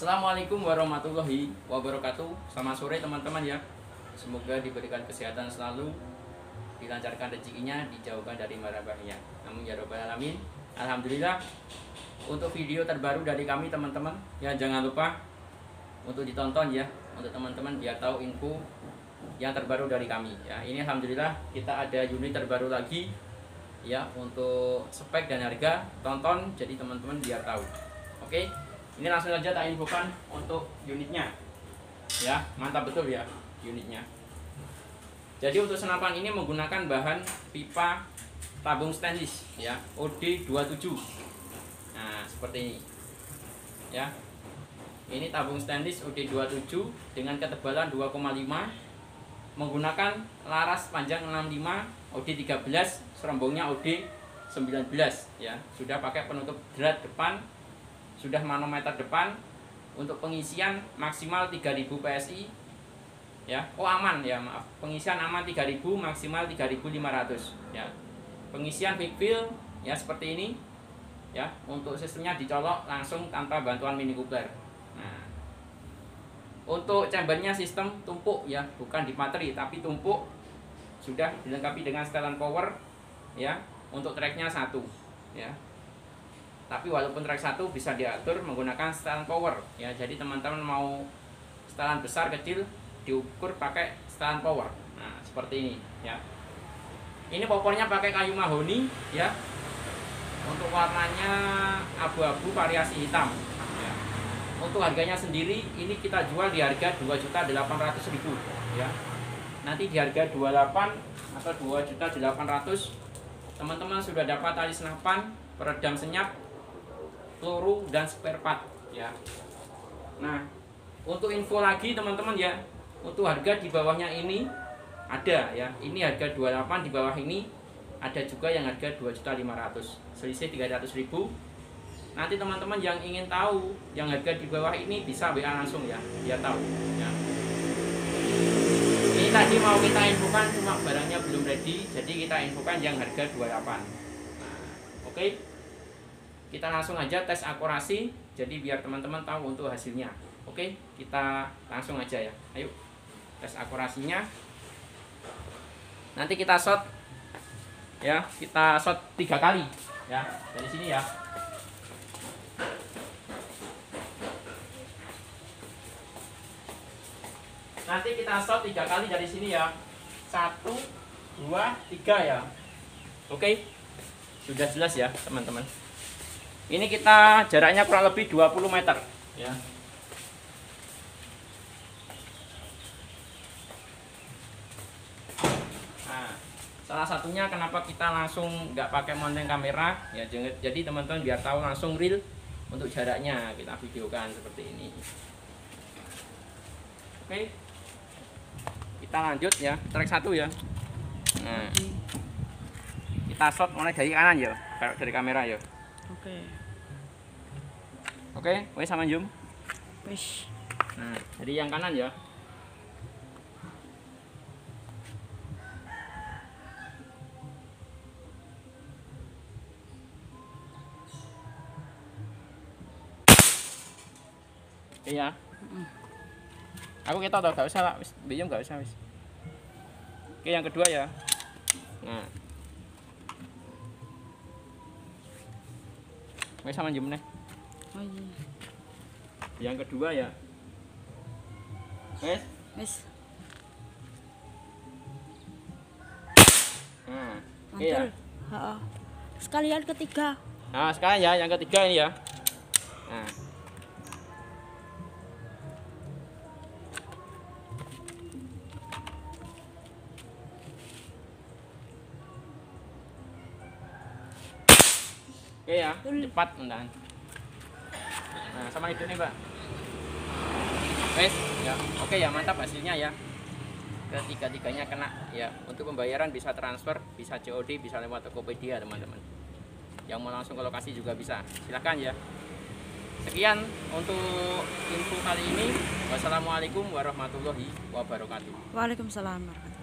Assalamualaikum warahmatullahi wabarakatuh. Selamat sore teman-teman ya. Semoga diberikan kesehatan selalu, dilancarkan rezekinya, dijauhkan dari mara bahaya. Amin ya robbal alamin. Alhamdulillah. Untuk video terbaru dari kami teman-teman, ya jangan lupa untuk ditonton ya, untuk teman-teman biar tahu info yang terbaru dari kami. Ya, ini alhamdulillah kita ada unit terbaru lagi ya untuk spek dan harga tonton jadi teman-teman biar tahu. Oke. Ini langsung saja tak infokan untuk unitnya. Ya, mantap betul ya unitnya. Jadi untuk senapan ini menggunakan bahan pipa tabung stainless ya, OD27. Nah, seperti ini. Ya. Ini tabung stainless OD27 dengan ketebalan 2,5 menggunakan laras panjang 65 OD13, serombongnya OD19 ya. Sudah pakai penutup drat depan sudah manometer depan untuk pengisian maksimal 3000 PSI ya. Oh aman. Ya maaf. Pengisian aman 3000 maksimal 3500 ya. Pengisian big fill ya seperti ini. Ya untuk sistemnya dicolok langsung tanpa bantuan mini coupler nah. Untuk chambernya sistem tumpuk ya bukan di materi tapi tumpuk. Sudah dilengkapi dengan setelan power ya untuk tracknya satu ya tapi walaupun track satu bisa diatur menggunakan setelan power. Ya jadi teman-teman mau setelan besar kecil diukur pakai setelan power. Nah seperti ini ya. Ini popornya pakai kayu mahoni ya. Untuk warnanya abu-abu variasi hitam ya. untuk harganya sendiri ini kita jual di harga 2.800.000 ya. Nanti di harga 28 atau 2.800 teman-teman sudah dapat tali senapan peredam senyap peluru dan spare part ya. Nah, untuk info lagi teman-teman ya, untuk harga di bawahnya ini ada ya. Ini harga 28 di bawah ini ada juga yang harga 2.500. Selisih 300.000. Nanti teman-teman yang ingin tahu yang harga di bawah ini bisa WA langsung ya, dia tahu ya. Ini tadi mau kita infokan cuma barangnya belum ready, jadi kita infokan yang harga 28. Nah, oke. Okay kita langsung aja tes akurasi jadi biar teman-teman tahu untuk hasilnya. Oke kita langsung aja ya. Ayo tes akurasinya. Nanti kita shot ya kita shot tiga kali. Ya dari sini ya. Nanti kita shot tiga kali dari sini ya. Satu dua tiga ya. Oke sudah jelas ya teman-teman ini kita jaraknya kurang lebih 20 meter ya. Nah, salah satunya kenapa kita langsung nggak pakai mounting kamera ya jadi teman-teman biar tahu langsung real untuk jaraknya kita videokan seperti ini. Oke. Kita lanjut ya, track satu ya. Nah. Kita shot mulai dari kanan ya, dari kamera ya. Oke. Oke, wes sama Jum. Wes. Nah, jadi yang kanan ya. Iya. Aku kita tau gak usah lah, wis gak usah wis. Oke, yang kedua ya. Nah. Wes sama Jum nih. Oh iya. Yang kedua ya. Wes. Wes. Nah, oke ya. Mantul. Heeh. Sekalian ketiga. Nah, sekarang ya yang ketiga ini ya. Nah. Oke ya, cepat undang. Nah, sama itu nih, Pak. Wes, ya. Oke ya, mantap hasilnya ya. Ketiga-tiganya kena ya. Untuk pembayaran bisa transfer, bisa COD, bisa lewat Tokopedia, teman-teman. Yang mau langsung ke lokasi juga bisa. Silahkan ya. Sekian untuk info kali ini. Wassalamualaikum warahmatullahi wabarakatuh. Waalaikumsalam warahmatullahi